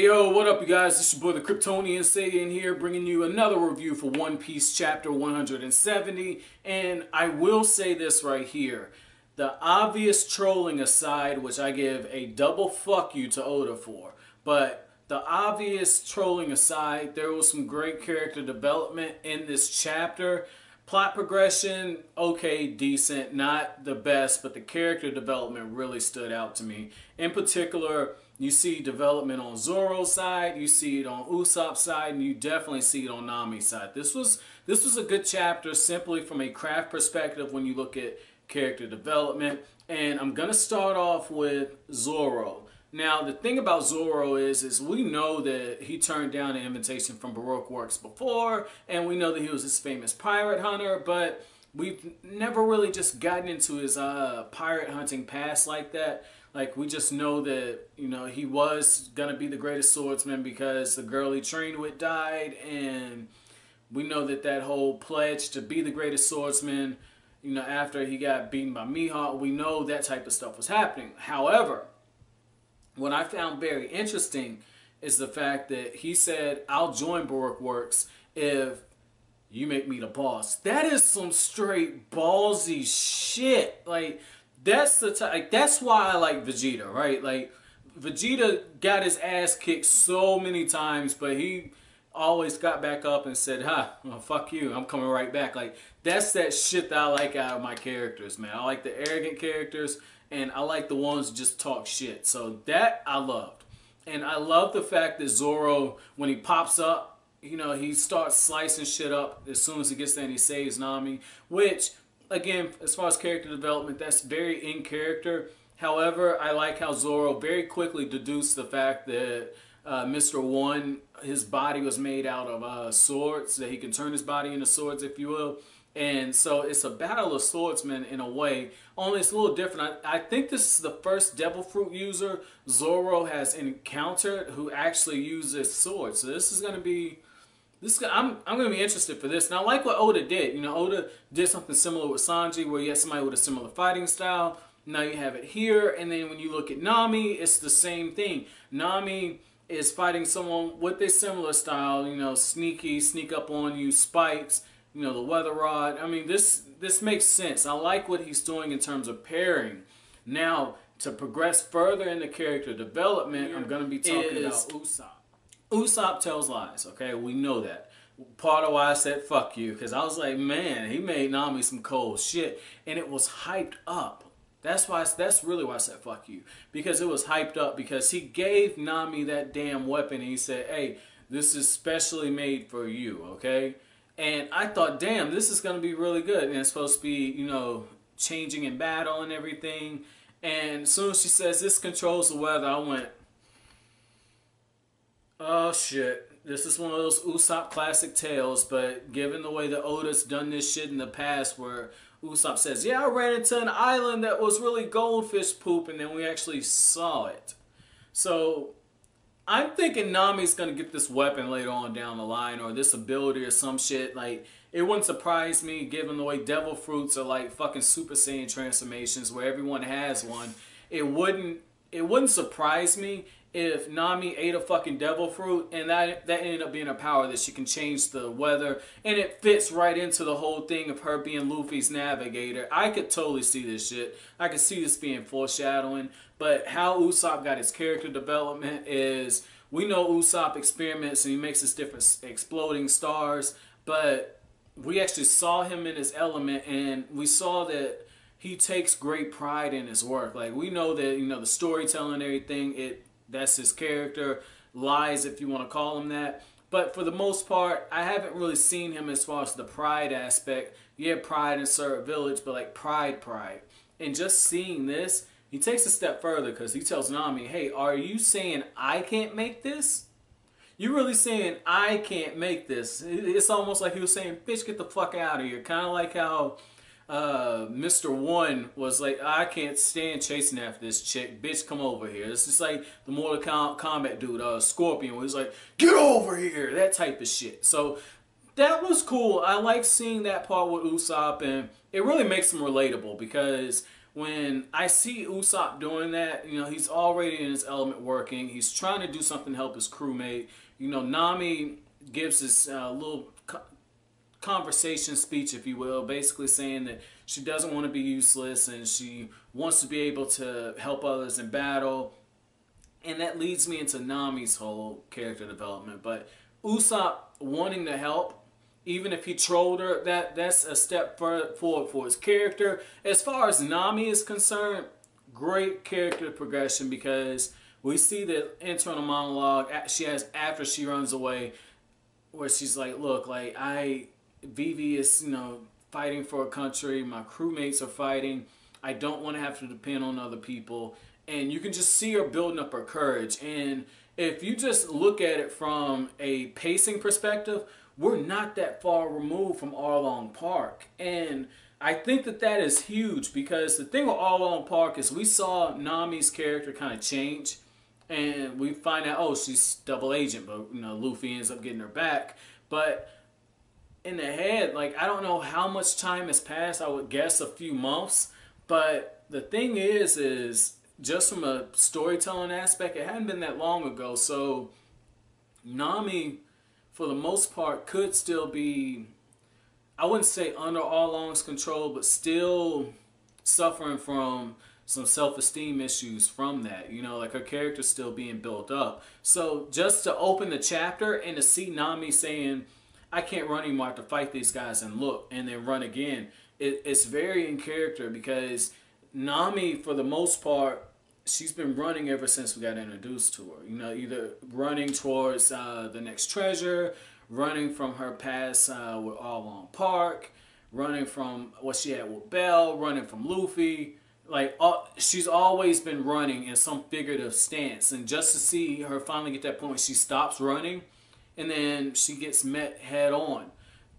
Hey yo, what up you guys? This is your boy the Kryptonian Saiyan here bringing you another review for One Piece chapter 170 and I will say this right here. The obvious trolling aside, which I give a double fuck you to Oda for, but the obvious trolling aside, there was some great character development in this chapter. Plot progression, okay, decent, not the best, but the character development really stood out to me. In particular, you see development on Zoro's side, you see it on Usopp's side, and you definitely see it on Nami's side. This was this was a good chapter simply from a craft perspective when you look at character development. And I'm gonna start off with Zoro. Now the thing about Zoro is is we know that he turned down an invitation from Baroque Works before, and we know that he was this famous pirate hunter, but we've never really just gotten into his uh, pirate hunting past like that. Like we just know that you know he was gonna be the greatest swordsman because the girl he trained with died, and we know that that whole pledge to be the greatest swordsman, you know, after he got beaten by Mihawk, we know that type of stuff was happening. However, what I found very interesting is the fact that he said, "I'll join Baroque Works if you make me the boss." That is some straight ballsy shit. Like that's the type. Like, that's why I like Vegeta, right? Like Vegeta got his ass kicked so many times, but he always got back up and said, huh, well, fuck you, I'm coming right back." Like that's that shit that I like out of my characters, man. I like the arrogant characters, and I like the ones just talk shit. So that I loved, and I love the fact that Zoro, when he pops up, you know, he starts slicing shit up as soon as he gets there and he saves Nami, which again, as far as character development, that's very in character. However, I like how Zoro very quickly deduced the fact that uh, Mr. One, his body was made out of uh, swords, that he can turn his body into swords, if you will. And so it's a battle of swordsmen in a way, only it's a little different. I, I think this is the first devil fruit user Zoro has encountered who actually uses swords. So this is going to be this I'm I'm gonna be interested for this. Now, I like what Oda did. You know, Oda did something similar with Sanji, where you had somebody with a similar fighting style. Now you have it here, and then when you look at Nami, it's the same thing. Nami is fighting someone with a similar style. You know, sneaky, sneak up on you, spikes. You know, the weather rod. I mean, this this makes sense. I like what he's doing in terms of pairing. Now, to progress further in the character development, here I'm gonna be talking about Usopp. Usopp tells lies, okay? We know that. Part of why I said fuck you, because I was like, man, he made Nami some cold shit. And it was hyped up. That's why that's really why I said fuck you. Because it was hyped up because he gave Nami that damn weapon and he said, Hey, this is specially made for you, okay? And I thought, damn, this is gonna be really good. And it's supposed to be, you know, changing in battle and everything. And as soon as she says this controls the weather, I went, Oh shit. This is one of those Usopp classic tales, but given the way that Oda's done this shit in the past where Usopp says, Yeah, I ran into an island that was really goldfish poop and then we actually saw it. So I'm thinking Nami's gonna get this weapon later on down the line or this ability or some shit. Like it wouldn't surprise me given the way devil fruits are like fucking super saiyan transformations where everyone has one. It wouldn't it wouldn't surprise me if Nami ate a fucking devil fruit and that that ended up being a power that she can change the weather and it fits right into the whole thing of her being Luffy's navigator. I could totally see this shit. I could see this being foreshadowing, but how Usopp got his character development is we know Usopp experiments and he makes his different exploding stars, but we actually saw him in his element and we saw that he takes great pride in his work. Like we know that you know the storytelling and everything it that's his character. Lies, if you want to call him that. But for the most part, I haven't really seen him as far as the pride aspect. Yeah, pride in Syrup Village, but like pride, pride. And just seeing this, he takes a step further because he tells Nami, hey, are you saying I can't make this? You're really saying I can't make this. It's almost like he was saying, bitch, get the fuck out of here. Kind of like how uh, Mr. One was like, I can't stand chasing after this chick. Bitch, come over here. It's just like the Mortal Kombat dude, uh, Scorpion, was like, get over here. That type of shit. So that was cool. I like seeing that part with Usopp, and it really makes him relatable because when I see Usopp doing that, you know, he's already in his element working. He's trying to do something to help his crewmate. You know, Nami gives this uh, little conversation speech, if you will, basically saying that she doesn't want to be useless and she wants to be able to help others in battle. And that leads me into Nami's whole character development. But Usopp wanting to help, even if he trolled her, that that's a step forward for his character. As far as Nami is concerned, great character progression because we see the internal monologue she has after she runs away where she's like, look, like I Vivi is, you know, fighting for a country. My crewmates are fighting. I don't want to have to depend on other people. And you can just see her building up her courage. And if you just look at it from a pacing perspective, we're not that far removed from Arlong Park. And I think that that is huge because the thing with Arlong Park is we saw Nami's character kind of change. And we find out, oh, she's double agent, but you know, Luffy ends up getting her back. But in the head, like I don't know how much time has passed. I would guess a few months. But the thing is, is just from a storytelling aspect, it hadn't been that long ago. So Nami, for the most part, could still be, I wouldn't say under Arlong's control, but still suffering from some self-esteem issues from that. You know, like her character's still being built up. So just to open the chapter and to see Nami saying, I can't run anymore. I have to fight these guys and look and then run again. It, it's very in character because Nami, for the most part, she's been running ever since we got introduced to her. You know, either running towards uh, the next treasure, running from her past uh, with Arlong Park, running from what she had with Bell, running from Luffy. Like she's always been running in some figurative stance, and just to see her finally get that point she stops running and then she gets met head on.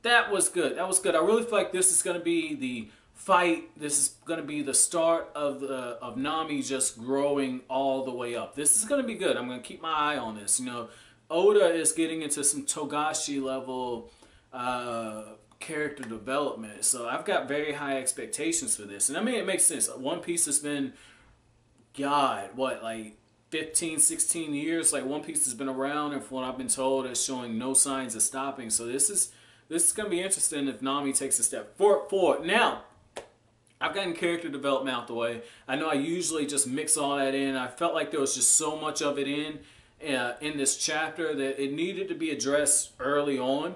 That was good. That was good. I really feel like this is going to be the fight. This is going to be the start of the of Nami just growing all the way up. This is going to be good. I'm going to keep my eye on this. You know, Oda is getting into some Togashi level uh, character development, so I've got very high expectations for this. And I mean, it makes sense. One Piece has been, God, what like 15, 16 years. Like One Piece has been around, and from what I've been told, it's showing no signs of stopping. So this is this is gonna be interesting if Nami takes a step forward. Now, I've gotten character development out the way. I know I usually just mix all that in. I felt like there was just so much of it in uh, in this chapter that it needed to be addressed early on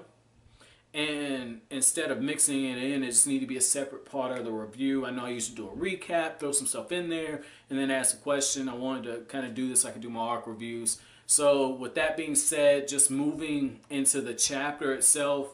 and instead of mixing it in, it just need to be a separate part of the review. I know I used to do a recap, throw some stuff in there, and then ask a question. I wanted to kind of do this. so I could do my arc reviews. So with that being said, just moving into the chapter itself,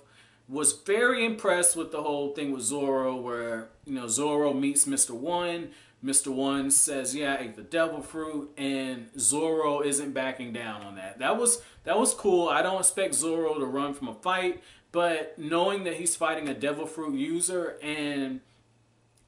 was very impressed with the whole thing with Zoro, where you know Zoro meets Mr. One. Mr. One says, "Yeah, I ate the devil fruit," and Zoro isn't backing down on that. That was that was cool. I don't expect Zoro to run from a fight, but knowing that he's fighting a devil fruit user and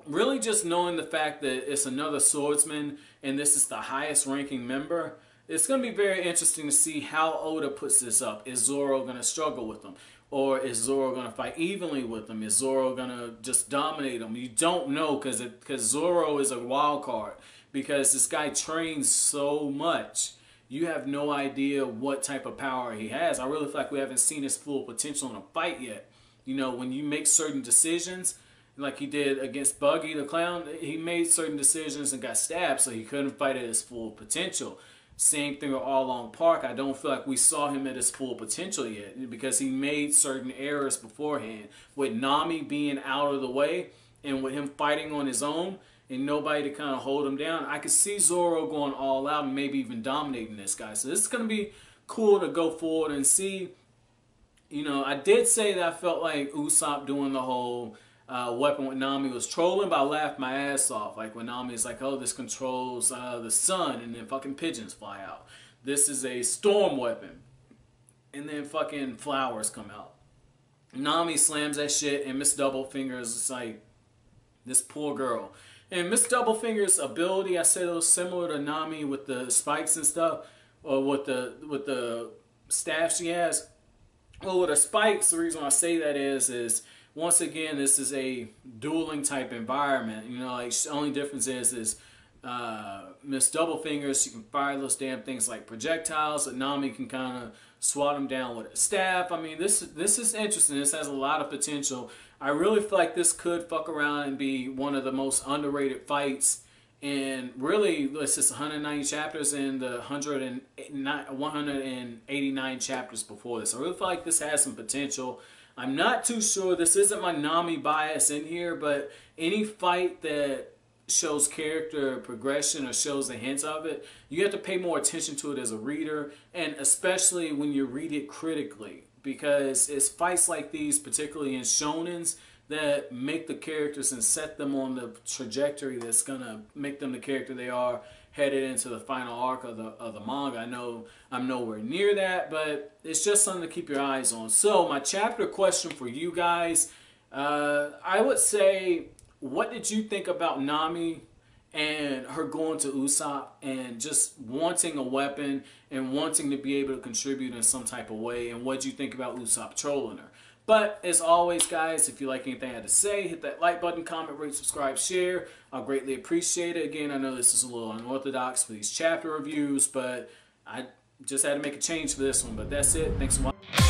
really just knowing the fact that it's another swordsman and this is the highest ranking member, it's going to be very interesting to see how Oda puts this up. Is Zoro going to struggle with him? Or is Zoro going to fight evenly with him? Is Zoro going to just dominate him? You don't know because because Zoro is a wild card because this guy trains so much you have no idea what type of power he has. I really feel like we haven't seen his full potential in a fight yet. You know, when you make certain decisions, like he did against Buggy the Clown, he made certain decisions and got stabbed, so he couldn't fight at his full potential. Same thing with Arlong Park. I don't feel like we saw him at his full potential yet because he made certain errors beforehand. With Nami being out of the way and with him fighting on his own, and nobody to kind of hold him down. I could see Zoro going all out and maybe even dominating this guy. So this is going to be cool to go forward and see. You know, I did say that I felt like Usopp doing the whole uh, weapon with Nami was trolling, but I laughed my ass off. Like when Nami is like, oh, this controls uh, the sun, and then fucking pigeons fly out. This is a storm weapon. And then fucking flowers come out. Nami slams that shit, and Miss Doublefingers is like, this poor girl. And Miss Doublefinger's ability, I said it was similar to Nami with the spikes and stuff, or with the with the staff she has. Well, with the spikes, the reason I say that is is once again, this is a dueling type environment. You know, like the only difference is is uh, Miss Doublefingers, she can fire those damn things like projectiles. And Nami can kind of swat them down with a staff. I mean, this this is interesting. This has a lot of potential. I really feel like this could fuck around and be one of the most underrated fights. And really, it's just 190 chapters and the 189 chapters before this. I really feel like this has some potential. I'm not too sure. This isn't my Nami bias in here, but any fight that shows character progression or shows the hints of it, you have to pay more attention to it as a reader, and especially when you read it critically, because it's fights like these, particularly in shonens, that make the characters and set them on the trajectory that's gonna make them the character they are headed into the final arc of the of the manga. I know I'm nowhere near that, but it's just something to keep your eyes on. So my chapter question for you guys, uh, I would say what did you think about Nami and her going to Usopp and just wanting a weapon and wanting to be able to contribute in some type of way? And what did you think about Usopp trolling her? But as always, guys, if you like anything I had to say, hit that like button, comment, rate, subscribe, share. I'll greatly appreciate it. Again, I know this is a little unorthodox for these chapter reviews, but I just had to make a change for this one. But that's it. Thanks for watching.